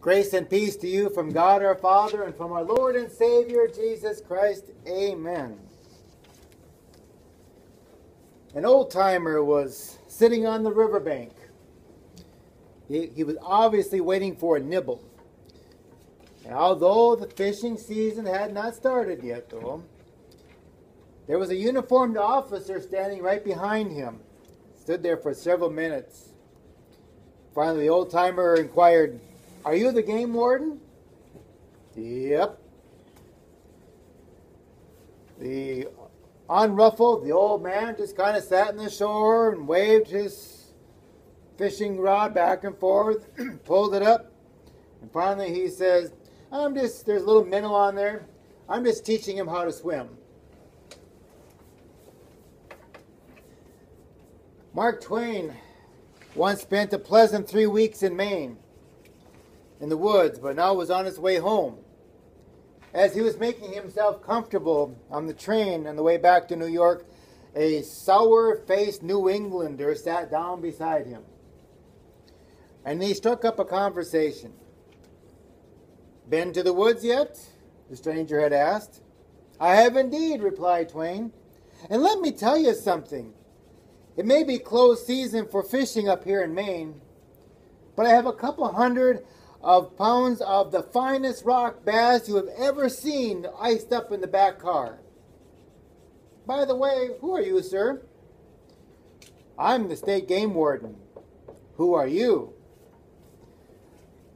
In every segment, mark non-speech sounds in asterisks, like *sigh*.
Grace and peace to you from God our Father and from our Lord and Savior Jesus Christ. Amen. An old timer was sitting on the riverbank. He, he was obviously waiting for a nibble. And although the fishing season had not started yet, though, there was a uniformed officer standing right behind him. Stood there for several minutes. Finally, the old timer inquired, are you the game warden? Yep. The unruffled, the old man just kind of sat in the shore and waved his fishing rod back and forth, *clears throat* pulled it up, and finally he says, I'm just, there's a little minnow on there. I'm just teaching him how to swim. Mark Twain once spent a pleasant three weeks in Maine in the woods, but now was on his way home. As he was making himself comfortable on the train on the way back to New York, a sour faced New Englander sat down beside him. And he struck up a conversation. Been to the woods yet? The stranger had asked. I have indeed, replied Twain. And let me tell you something. It may be closed season for fishing up here in Maine, but I have a couple hundred of pounds of the finest rock bass you have ever seen iced up in the back car. By the way, who are you, sir? I'm the state game warden. Who are you?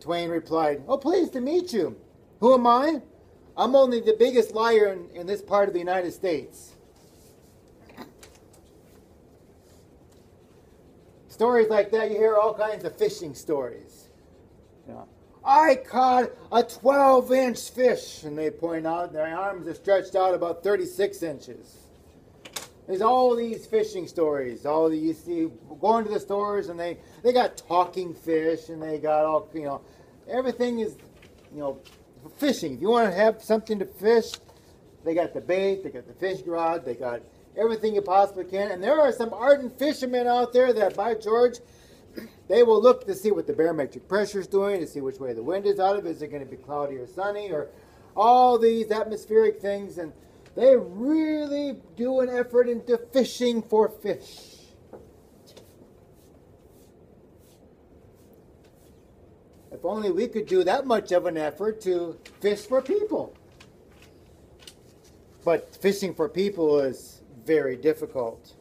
Twain replied, Oh, pleased to meet you. Who am I? I'm only the biggest liar in, in this part of the United States. Stories like that, you hear all kinds of fishing stories. I caught a 12 inch fish. And they point out their arms are stretched out about 36 inches. There's all these fishing stories. All the, you see going to the stores and they, they got talking fish and they got all, you know, everything is, you know, fishing. If you want to have something to fish, they got the bait, they got the fish rod, they got everything you possibly can. And there are some ardent fishermen out there that, by George, they will look to see what the barometric pressure is doing, to see which way the wind is out of. Is it going to be cloudy or sunny, or all these atmospheric things? And they really do an effort into fishing for fish. If only we could do that much of an effort to fish for people. But fishing for people is very difficult.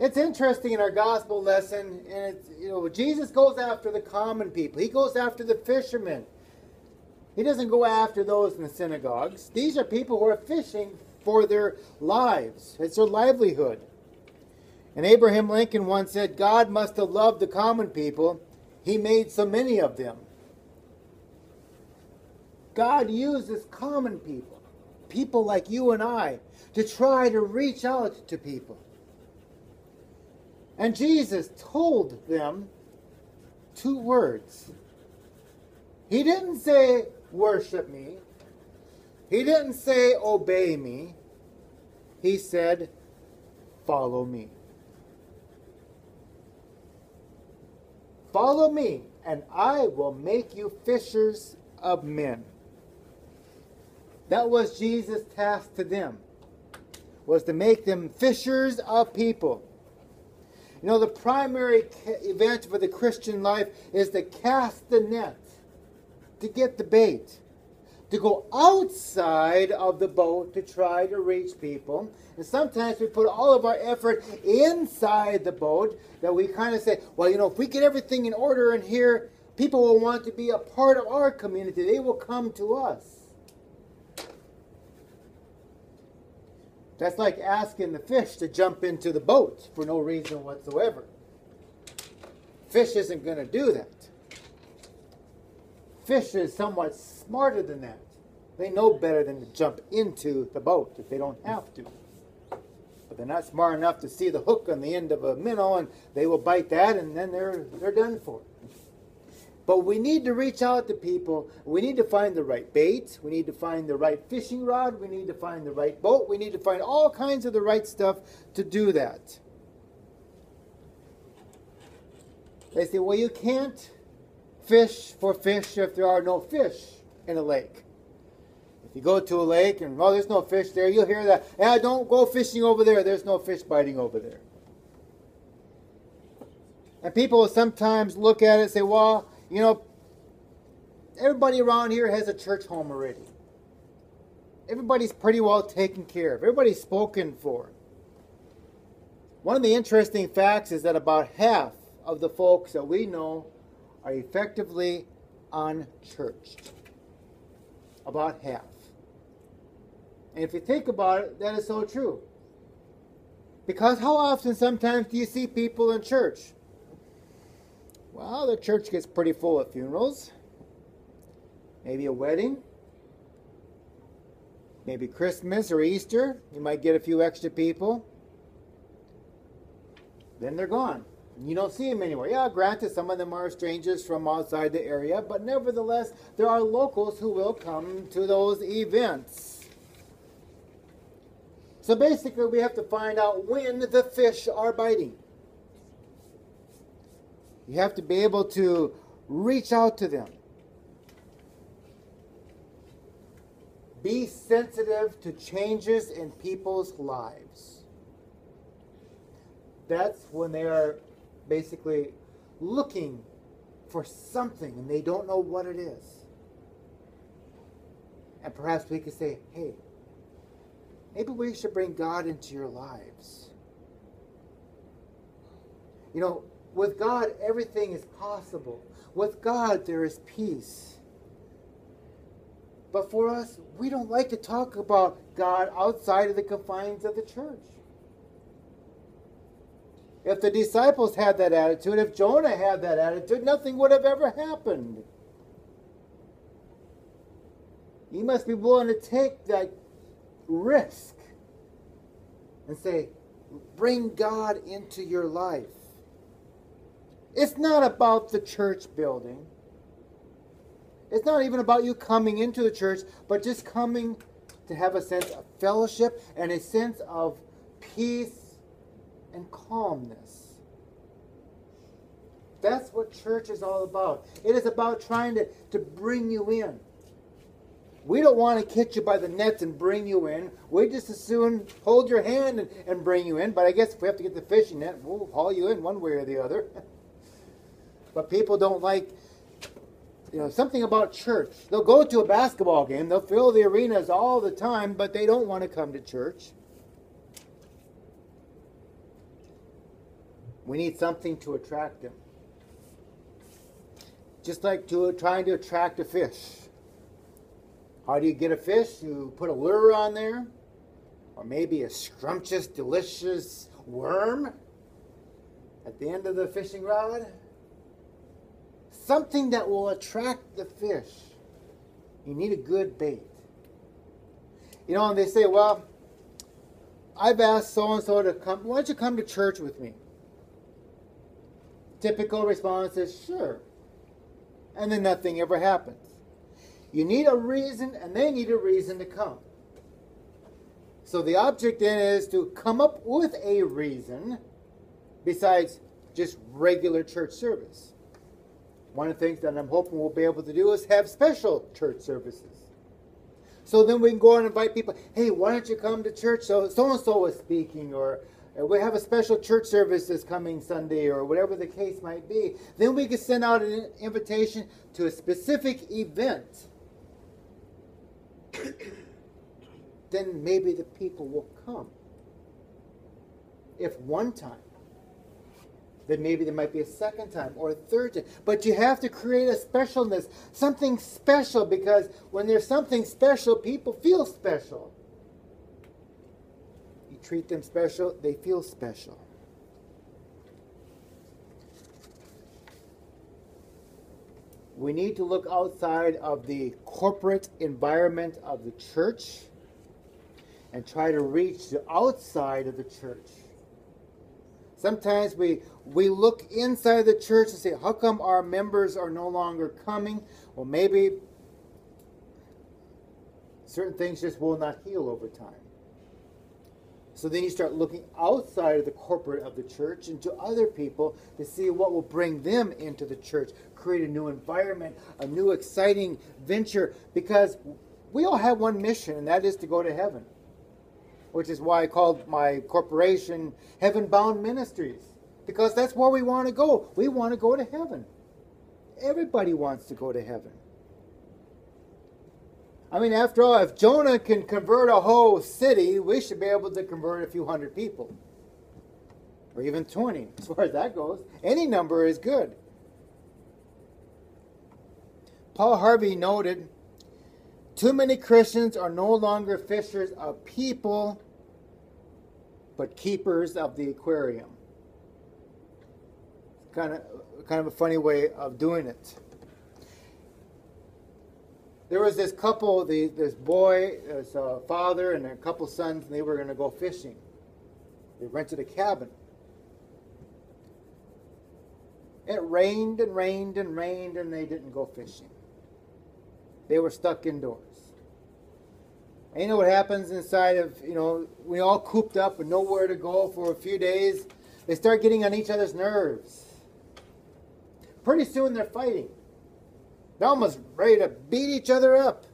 It's interesting in our gospel lesson, and it's you know, Jesus goes after the common people. He goes after the fishermen. He doesn't go after those in the synagogues. These are people who are fishing for their lives. It's their livelihood. And Abraham Lincoln once said, God must have loved the common people. He made so many of them. God uses common people, people like you and I, to try to reach out to people. And Jesus told them two words. He didn't say, worship me. He didn't say, obey me. He said, follow me. Follow me, and I will make you fishers of men. That was Jesus' task to them, was to make them fishers of people. You know, the primary event for the Christian life is to cast the net, to get the bait, to go outside of the boat to try to reach people. And sometimes we put all of our effort inside the boat that we kind of say, well, you know, if we get everything in order in here, people will want to be a part of our community. They will come to us. That's like asking the fish to jump into the boat for no reason whatsoever. Fish isn't going to do that. Fish is somewhat smarter than that. They know better than to jump into the boat if they don't have to. But they're not smart enough to see the hook on the end of a minnow and they will bite that and then they're they're done for. But we need to reach out to people. We need to find the right bait. We need to find the right fishing rod. We need to find the right boat. We need to find all kinds of the right stuff to do that. They say, well, you can't fish for fish if there are no fish in a lake. If you go to a lake and, oh, there's no fish there, you'll hear that, yeah, don't go fishing over there, there's no fish biting over there. And people will sometimes look at it and say, well, you know, everybody around here has a church home already. Everybody's pretty well taken care of. Everybody's spoken for. One of the interesting facts is that about half of the folks that we know are effectively unchurched. About half. And if you think about it, that is so true. Because how often sometimes do you see people in church? Well, the church gets pretty full at funerals. Maybe a wedding. Maybe Christmas or Easter. You might get a few extra people. Then they're gone. You don't see them anywhere. Yeah, granted, some of them are strangers from outside the area, but nevertheless, there are locals who will come to those events. So basically, we have to find out when the fish are biting. You have to be able to reach out to them. Be sensitive to changes in people's lives. That's when they are basically looking for something and they don't know what it is. And perhaps we could say, hey, maybe we should bring God into your lives. You know, with God, everything is possible. With God, there is peace. But for us, we don't like to talk about God outside of the confines of the church. If the disciples had that attitude, if Jonah had that attitude, nothing would have ever happened. You must be willing to take that risk and say, bring God into your life. It's not about the church building. It's not even about you coming into the church, but just coming to have a sense of fellowship and a sense of peace and calmness. That's what church is all about. It is about trying to, to bring you in. We don't want to catch you by the nets and bring you in. We just as soon hold your hand and, and bring you in. But I guess if we have to get the fishing net, we'll haul you in one way or the other. *laughs* but people don't like you know something about church. They'll go to a basketball game they'll fill the arenas all the time but they don't want to come to church. We need something to attract them. Just like to trying to attract a fish. How do you get a fish? You put a lure on there or maybe a scrumptious delicious worm at the end of the fishing rod something that will attract the fish. You need a good bait. You know, and they say, well, I've asked so and so to come. Why don't you come to church with me? Typical response is, sure. And then nothing ever happens. You need a reason, and they need a reason to come. So the object then is to come up with a reason besides just regular church service. One of the things that I'm hoping we'll be able to do is have special church services. So then we can go and invite people, hey, why don't you come to church? So so and so is speaking, or we have a special church service this coming Sunday, or whatever the case might be. Then we can send out an invitation to a specific event. *coughs* then maybe the people will come. If one time then maybe there might be a second time or a third time. But you have to create a specialness, something special, because when there's something special, people feel special. You treat them special, they feel special. We need to look outside of the corporate environment of the church and try to reach the outside of the church. Sometimes we, we look inside the church and say, how come our members are no longer coming? Well, maybe certain things just will not heal over time. So then you start looking outside of the corporate of the church into other people to see what will bring them into the church, create a new environment, a new exciting venture, because we all have one mission, and that is to go to heaven, which is why I called my corporation Heaven Bound Ministries, because that's where we want to go. We want to go to heaven. Everybody wants to go to heaven. I mean, after all, if Jonah can convert a whole city, we should be able to convert a few hundred people. Or even 20, *laughs* as far as that goes. Any number is good. Paul Harvey noted too many Christians are no longer fishers of people, but keepers of the aquarium. Kind of, kind of a funny way of doing it there was this couple, the, this boy, this uh, father, and a couple sons, and they were going to go fishing. They rented a cabin. It rained and rained and rained, and they didn't go fishing. They were stuck indoors. And you know what happens inside of, you know, we all cooped up and nowhere to go for a few days? They start getting on each other's nerves. Pretty soon they're fighting. They're almost ready to beat each other up.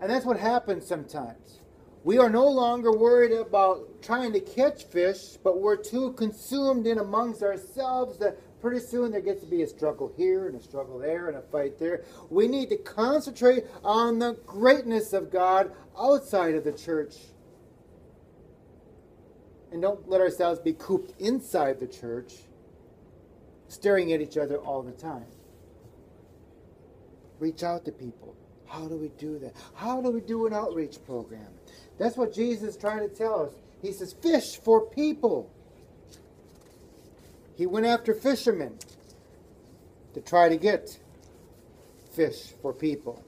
And that's what happens sometimes. We are no longer worried about trying to catch fish, but we're too consumed in amongst ourselves that pretty soon there gets to be a struggle here and a struggle there and a fight there. We need to concentrate on the greatness of God outside of the church. And don't let ourselves be cooped inside the church staring at each other all the time. Reach out to people. How do we do that? How do we do an outreach program? That's what Jesus is trying to tell us. He says, fish for people. He went after fishermen to try to get fish for people.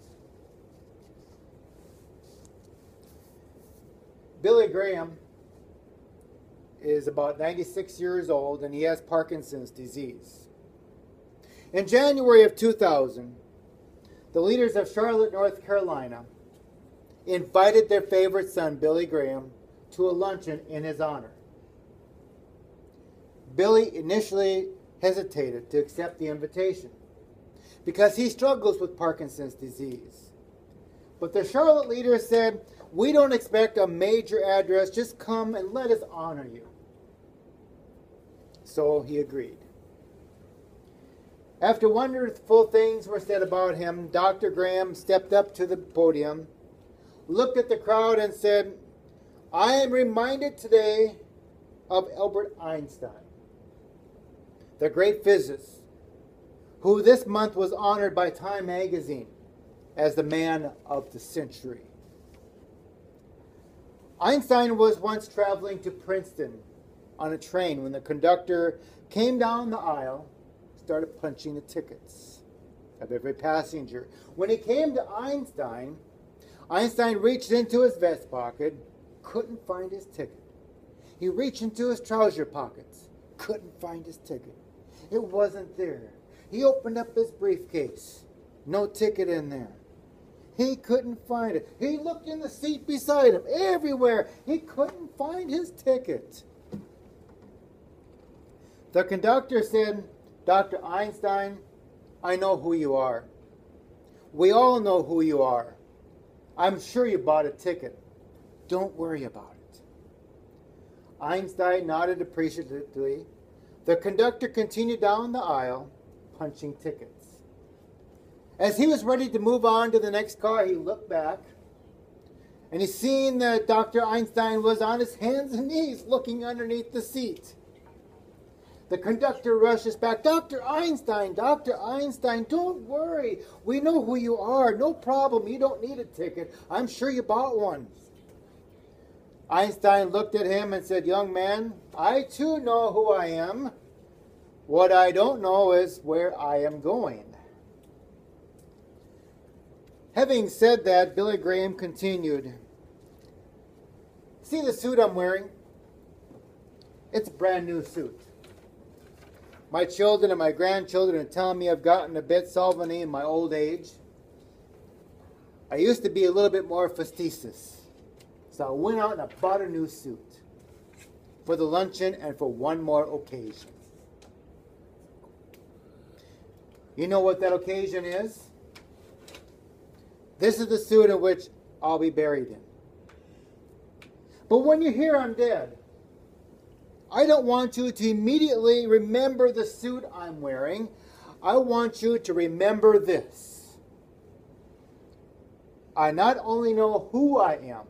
Billy Graham is about 96 years old and he has Parkinson's disease. In January of 2000, the leaders of Charlotte, North Carolina, invited their favorite son, Billy Graham, to a luncheon in his honor. Billy initially hesitated to accept the invitation because he struggles with Parkinson's disease. But the Charlotte leaders said, We don't expect a major address, just come and let us honor you. So he agreed. After wonderful things were said about him, Dr. Graham stepped up to the podium, looked at the crowd, and said, I am reminded today of Albert Einstein, the great physicist, who this month was honored by Time magazine as the man of the century. Einstein was once traveling to Princeton on a train when the conductor came down the aisle, started punching the tickets of every passenger. When he came to Einstein, Einstein reached into his vest pocket, couldn't find his ticket. He reached into his trouser pockets, couldn't find his ticket. It wasn't there. He opened up his briefcase, no ticket in there. He couldn't find it. He looked in the seat beside him, everywhere. He couldn't find his ticket. The conductor said, Dr. Einstein, I know who you are. We all know who you are. I'm sure you bought a ticket. Don't worry about it. Einstein nodded appreciatively. The conductor continued down the aisle, punching tickets. As he was ready to move on to the next car, he looked back and he seen that Dr. Einstein was on his hands and knees looking underneath the seat. The conductor rushes back. Dr. Einstein, Dr. Einstein, don't worry. We know who you are. No problem. You don't need a ticket. I'm sure you bought one. Einstein looked at him and said, Young man, I too know who I am. What I don't know is where I am going. Having said that, Billy Graham continued. See the suit I'm wearing? It's a brand new suit. My children and my grandchildren are telling me I've gotten a bit solvent in my old age. I used to be a little bit more facetious. So I went out and I bought a new suit for the luncheon and for one more occasion. You know what that occasion is? This is the suit in which I'll be buried in. But when you hear I'm dead, I don't want you to immediately remember the suit I'm wearing. I want you to remember this. I not only know who I am,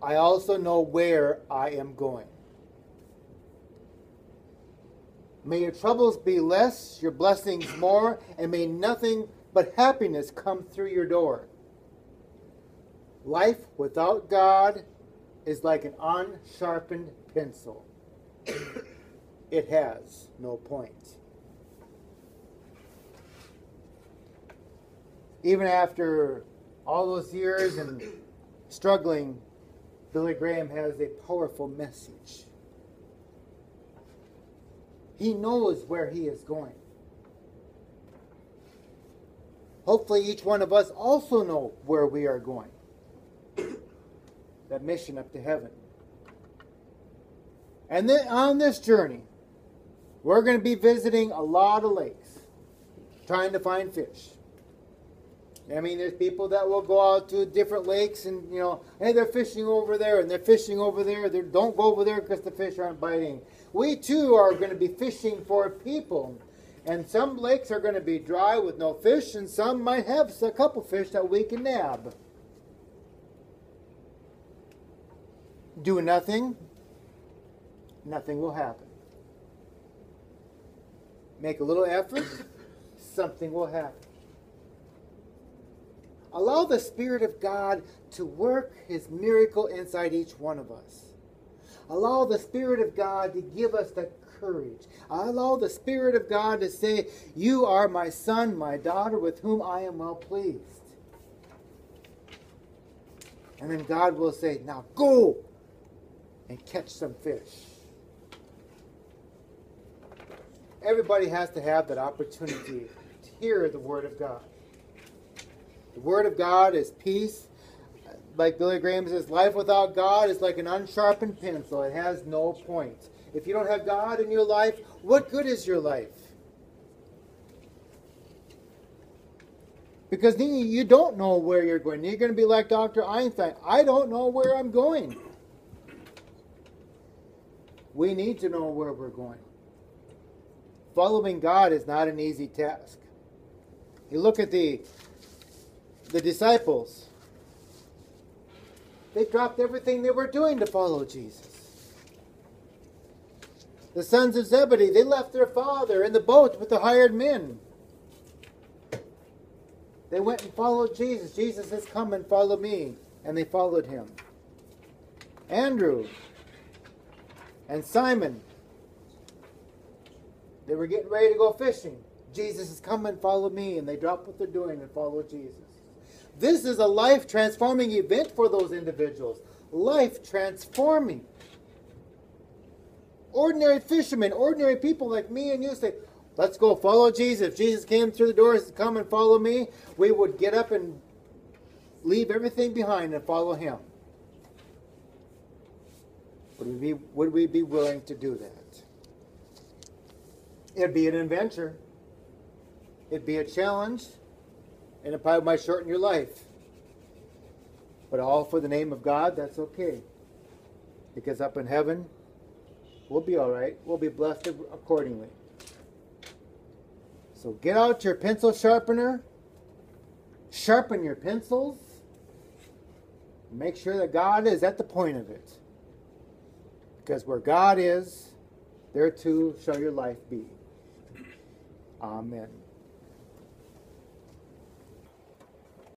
I also know where I am going. May your troubles be less, your blessings more, and may nothing but happiness come through your door. Life without God is like an unsharpened pencil. it has no point. Even after all those years and struggling, Billy Graham has a powerful message. He knows where he is going. Hopefully, each one of us also know where we are going. *coughs* That mission up to heaven. And then on this journey, we're going to be visiting a lot of lakes, trying to find fish. I mean, there's people that will go out to different lakes and, you know, hey, they're fishing over there and they're fishing over there. They don't go over there because the fish aren't biting. We too are going to be fishing for people. And some lakes are going to be dry with no fish, and some might have a couple fish that we can nab. Do nothing, nothing will happen. Make a little effort, *coughs* something will happen. Allow the Spirit of God to work His miracle inside each one of us. Allow the Spirit of God to give us the courage. Allow the Spirit of God to say, You are my son, my daughter, with whom I am well pleased. And then God will say, Now go and catch some fish. Everybody has to have that opportunity to hear the Word of God. The Word of God is peace. Like Billy Graham says, life without God is like an unsharpened pencil. It has no point. If you don't have God in your life, what good is your life? Because you don't know where you're going. You're going to be like Dr. Einstein. I don't know where I'm going. We need to know where we're going. Following God is not an easy task. You look at the the disciples. They dropped everything they were doing to follow Jesus. The sons of Zebedee, they left their father in the boat with the hired men. They went and followed Jesus. Jesus has come and follow me. And they followed him. Andrew and Simon, they were getting ready to go fishing. Jesus is come and follow me. And they drop what they're doing and follow Jesus. This is a life transforming event for those individuals. Life transforming ordinary fishermen, ordinary people like me and you say, let's go follow Jesus. If Jesus came through the doors to come and follow me, we would get up and leave everything behind and follow him. Would we be, would we be willing to do that? It'd be an adventure. It'd be a challenge. And it probably might shorten your life. But all for the name of God, that's okay. Because up in heaven, We'll be all right. We'll be blessed accordingly. So get out your pencil sharpener, sharpen your pencils, make sure that God is at the point of it. Because where God is, there too shall your life be. Amen.